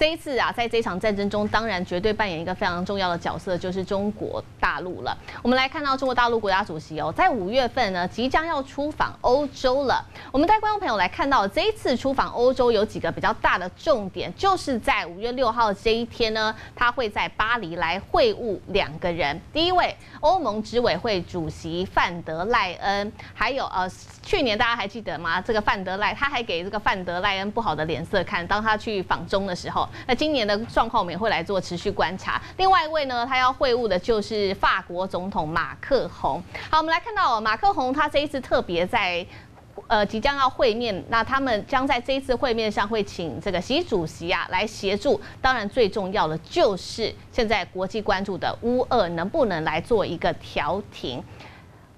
这一次啊，在这场战争中，当然绝对扮演一个非常重要的角色，就是中国大陆了。我们来看到中国大陆国家主席哦，在五月份呢，即将要出访欧洲了。我们带观众朋友来看到，这一次出访欧洲有几个比较大的重点，就是在五月六号这一天呢，他会在巴黎来会晤两个人。第一位，欧盟执委会主席范德赖恩，还有呃，去年大家还记得吗？这个范德赖，他还给这个范德赖恩不好的脸色看，当他去访中的时候。那今年的状况我们也会来做持续观察。另外一位呢，他要会晤的就是法国总统马克宏。好，我们来看到马克宏，他这一次特别在呃即将要会面，那他们将在这一次会面上会请这个习主席啊来协助。当然最重要的就是现在国际关注的乌俄能不能来做一个调停。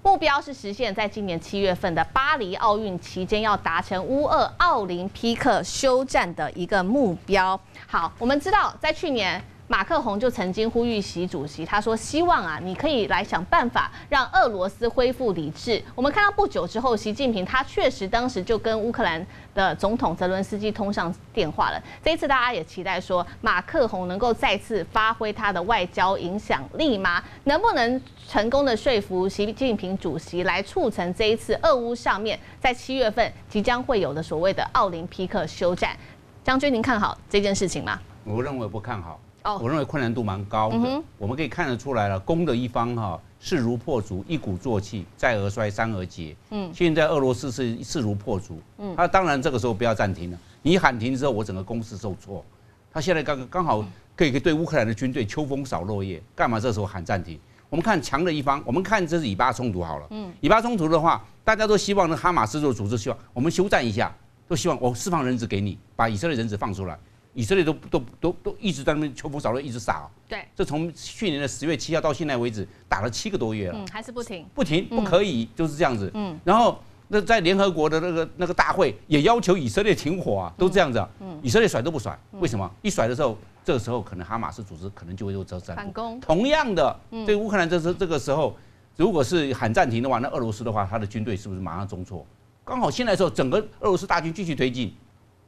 目标是实现在今年七月份的巴黎奥运期间要达成乌俄奥林匹克休战的一个目标。好，我们知道在去年。马克宏就曾经呼吁习主席，他说：“希望啊，你可以来想办法让俄罗斯恢复理智。”我们看到不久之后，习近平他确实当时就跟乌克兰的总统泽伦斯基通上电话了。这一次大家也期待说，马克宏能够再次发挥他的外交影响力吗？能不能成功的说服习近平主席来促成这一次俄乌上面在七月份即将会有的所谓的奥林匹克休战？将军，您看好这件事情吗？我认为不看好。我认为困难度蛮高的，我们可以看得出来了，攻的一方哈势如破竹，一鼓作气，再而衰，三而竭。嗯，现在俄罗斯是势如破竹，嗯，他当然这个时候不要暂停了，你喊停之后，我整个攻势受挫。他现在刚刚好可以对乌克兰的军队秋风扫落叶，干嘛这时候喊暂停？我们看强的一方，我们看这是以巴冲突好了，嗯，以巴冲突的话，大家都希望那哈马斯这个组织希望我们休战一下，都希望我释放人质给你，把以色列人质放出来。以色列都都都都一直在那边秋风扫落，一直撒。对，这从去年的十月七号到现在为止，打了七个多月了。嗯，还是不停。不停，不可以，就是这样子。嗯。然后，那在联合国的那个那个大会也要求以色列停火啊，都这样子。嗯。以色列甩都不甩，为什么？一甩的时候，这个时候可能哈马斯组织可能就会做战反攻。同样的，对乌克兰这是这个时候，如果是喊暂停的话，那俄罗斯的话，他的军队是不是马上中错？刚好现在时候，整个俄罗斯大军继续推进。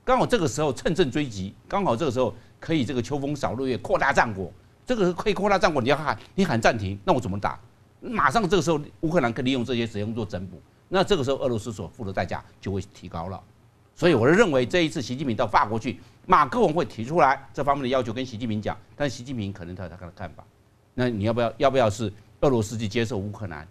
刚好这个时候趁胜追击，刚好这个时候可以这个秋风扫落叶，扩大战果。这个可以扩大战果，你要喊你喊暂停，那我怎么打？马上这个时候乌克兰可以利用这些时间做整补，那这个时候俄罗斯所付的代价就会提高了。所以我认为这一次习近平到法国去，马克龙会提出来这方面的要求跟习近平讲，但习近平可能他有他的看法。那你要不要要不要是俄罗斯去接受乌克兰，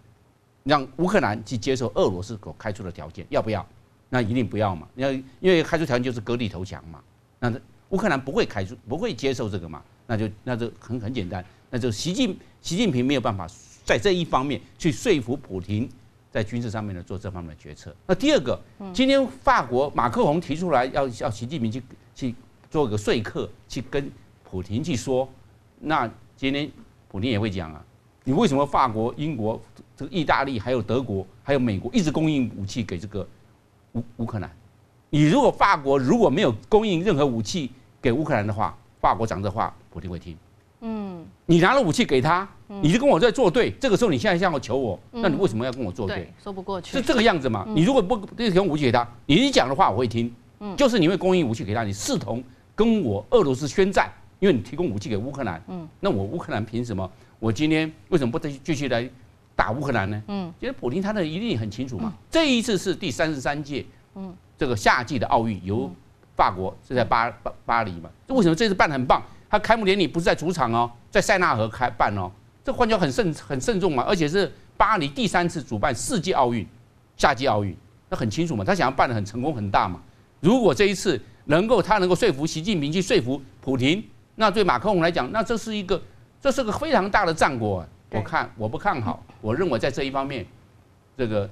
让乌克兰去接受俄罗斯所开出的条件，要不要？那一定不要嘛，要因为开出条件就是割地投降嘛，那乌克兰不会开出不会接受这个嘛，那就那就很很简单，那就习近习近平没有办法在这一方面去说服普京在军事上面呢做这方面的决策。那第二个，今天法国马克龙提出来要要习近平去去做一个说客，去跟普京去说，那今天普京也会讲啊，你为什么法国、英国、这个意大利还有德国还有美国一直供应武器给这个？乌乌克兰，你如果法国如果没有供应任何武器给乌克兰的话，法国讲这话，普京会听。嗯，你拿了武器给他，你就跟我在作对。这个时候你现在向我求我，那你为什么要跟我作对？说不过去。是这个样子嘛？你如果不提供武器给他，你一讲的话我会听。嗯，就是你会供应武器给他，你视同跟我俄罗斯宣战，因为你提供武器给乌克兰。嗯，那我乌克兰凭什么？我今天为什么不再继续来？打乌克兰呢？嗯，其实普京他的一定很清楚嘛。这一次是第三十三届，嗯，这个夏季的奥运由法国是在巴巴巴黎嘛？为什么这次办很棒？他开幕典礼不是在主场哦，在塞纳河开办哦，这换句话很慎很慎重嘛，而且是巴黎第三次主办世界奥运，夏季奥运，那很清楚嘛，他想要办的很成功很大嘛。如果这一次能够他能够说服习近平去说服普京，那对马克龙来讲，那这是一个这是个非常大的战果。我看我不看好，我认为在这一方面，这个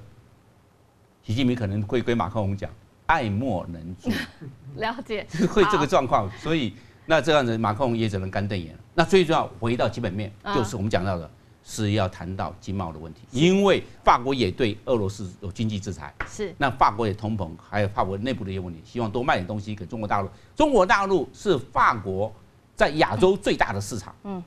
习近平可能会跟马克龙讲爱莫能助，了解。会这个状况，所以那这样子马克龙也只能干瞪眼了。那最重要回到基本面，就是我们讲到的是要谈到经贸的问题，因为法国也对俄罗斯有经济制裁，是。那法国也通膨，还有法国内部的一些问题，希望多卖点东西给中国大陆。中国大陆是法国在亚洲最大的市场，嗯。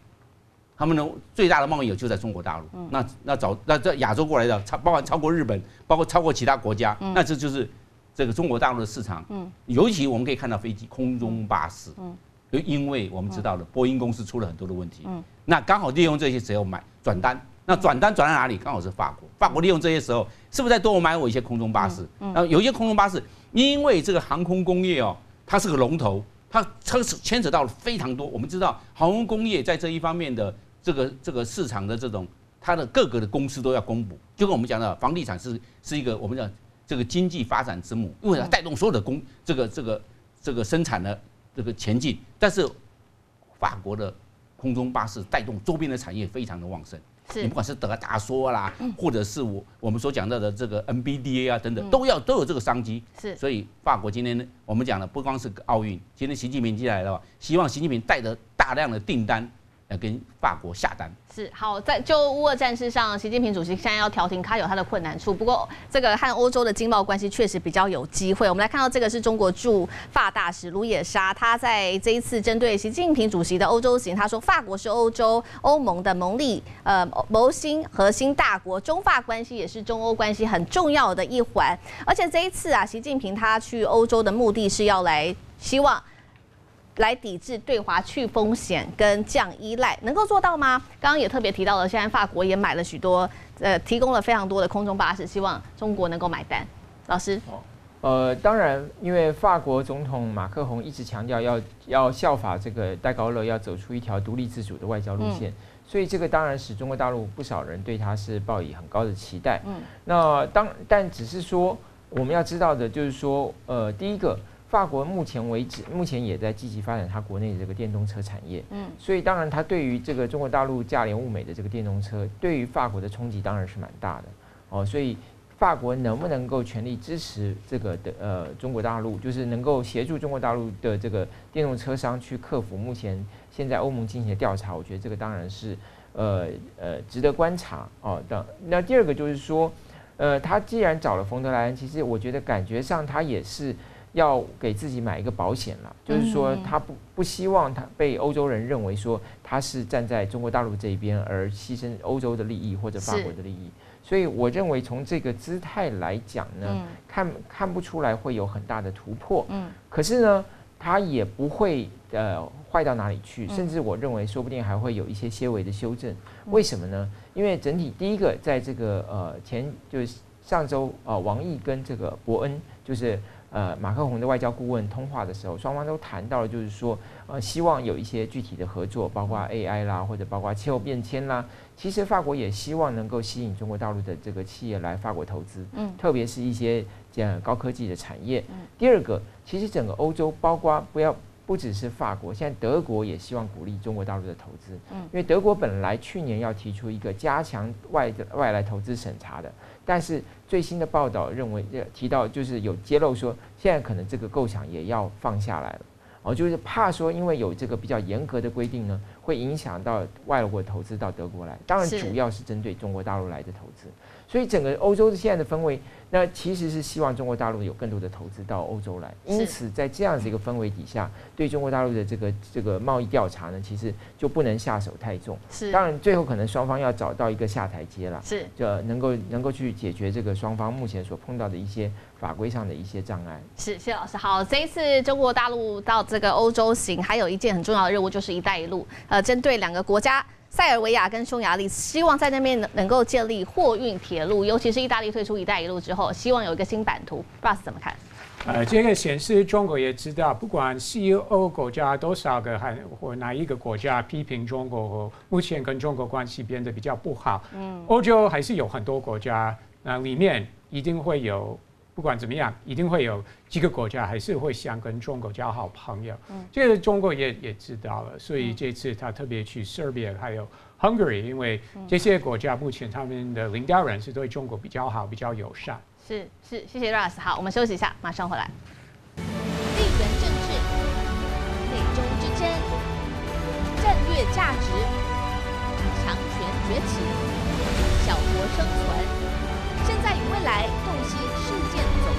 他们的最大的贸易有就在中国大陆，那那早那在亚洲过来的超包含超过日本，包括超过其他国家，那这就是这个中国大陆的市场。嗯，尤其我们可以看到飞机、空中巴士，嗯，就因为我们知道了波音公司出了很多的问题，嗯，那刚好利用这些时候买转单，那转单转到哪里？刚好是法国，法国利用这些时候，是不是在多买我一些空中巴士？然后有一些空中巴士，因为这个航空工业哦，它是个龙头，它牵扯牵扯到了非常多。我们知道航空工业在这一方面的这个这个市场的这种，它的各个的公司都要公布，就跟我们讲的房地产是是一个我们讲这个经济发展之母，因为它带动所有的工这个这个这个生产的。这个前进，但是法国的空中巴士带动周边的产业非常的旺盛。是，你不管是德达说啦，或者是我我们所讲到的这个 NBDA 啊等等，都要都有这个商机。是，所以法国今天呢，我们讲的不光是奥运，今天习近平进来了，希望习近平带着大量的订单。要跟法国下单是好，在就乌俄战事上，习近平主席现在要调停，他有他的困难处。不过，这个和欧洲的经贸关系确实比较有机会。我们来看到这个是中国驻法大使卢野莎，他在这一次针对习近平主席的欧洲行，他说法国是欧洲欧盟的盟利呃谋心核心大国，中法关系也是中欧关系很重要的一环。而且这一次啊，习近平他去欧洲的目的是要来希望。来抵制对华去风险跟降依赖，能够做到吗？刚刚也特别提到了，现在法国也买了许多，呃，提供了非常多的空中巴士，希望中国能够买单。老师，呃，当然，因为法国总统马克宏一直强调要要效法这个戴高乐，要走出一条独立自主的外交路线，所以这个当然使中国大陆不少人对他是抱以很高的期待。嗯，那当但只是说，我们要知道的就是说，呃，第一个。法国目前为止，目前也在积极发展它国内的这个电动车产业。嗯，所以当然，它对于这个中国大陆价廉物美的这个电动车，对于法国的冲击当然是蛮大的。哦，所以法国能不能够全力支持这个的呃中国大陆，就是能够协助中国大陆的这个电动车商去克服目前现在欧盟进行的调查，我觉得这个当然是呃呃值得观察哦的。那第二个就是说，呃，他既然找了冯德莱恩，其实我觉得感觉上他也是。要给自己买一个保险了，就是说他不不希望他被欧洲人认为说他是站在中国大陆这一边而牺牲欧洲的利益或者法国的利益，所以我认为从这个姿态来讲呢，看看不出来会有很大的突破。嗯，可是呢，他也不会呃坏到哪里去，甚至我认为说不定还会有一些些微的修正。为什么呢？因为整体第一个在这个呃前就是上周啊，王毅跟这个伯恩就是。呃，马克宏的外交顾问通话的时候，双方都谈到了，就是说，呃，希望有一些具体的合作，包括 AI 啦，或者包括气候变迁啦。其实法国也希望能够吸引中国大陆的这个企业来法国投资，嗯，特别是一些这样高科技的产业。第二个，其实整个欧洲，包括不要不只是法国，现在德国也希望鼓励中国大陆的投资，嗯，因为德国本来去年要提出一个加强外的外来投资审查的。但是最新的报道认为，提到就是有揭露说，现在可能这个构想也要放下来了，哦，就是怕说，因为有这个比较严格的规定呢，会影响到外国投资到德国来，当然主要是针对中国大陆来的投资，所以整个欧洲现在的氛围。那其实是希望中国大陆有更多的投资到欧洲来，因此在这样子一个氛围底下，对中国大陆的这个这个贸易调查呢，其实就不能下手太重。是，当然最后可能双方要找到一个下台阶了，是，就能够能够去解决这个双方目前所碰到的一些法规上的一些障碍。是，谢老师好。这一次中国大陆到这个欧洲行，还有一件很重要的任务就是“一带一路”，呃，针对两个国家。塞尔维亚跟匈牙利希望在那边能能够建立货运铁路，尤其是意大利退出“一带一路”之后，希望有一个新版图。b u s 怎么看？呃，这个显示中国也知道，不管西欧国家多少个，还或哪一个国家批评中国，目前跟中国关系变得比较不好。嗯，欧洲还是有很多国家，那里面一定会有。不管怎么样，一定会有几个国家还是会想跟中国交好朋友。嗯，这个中国也也知道了，所以这次他特别去 Serbia 还有 Hungary，因为这些国家目前他们的领导人是对中国比较好、比较友善。是是，谢谢 Russ。好，我们休息一下，马上回来。地缘政治、美中之争、战略价值、强权崛起、小国生存，现在与未来。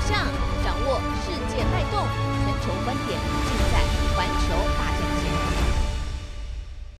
上掌握世界脉动全球观点尽在环球。